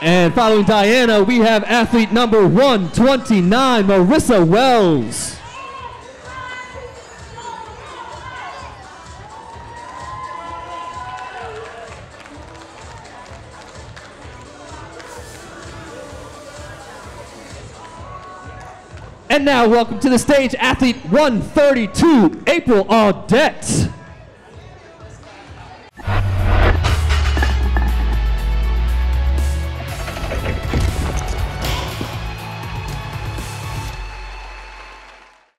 And following Diana, we have athlete number 129, Marissa Wells. And now, welcome to the stage, athlete 132, April Audette.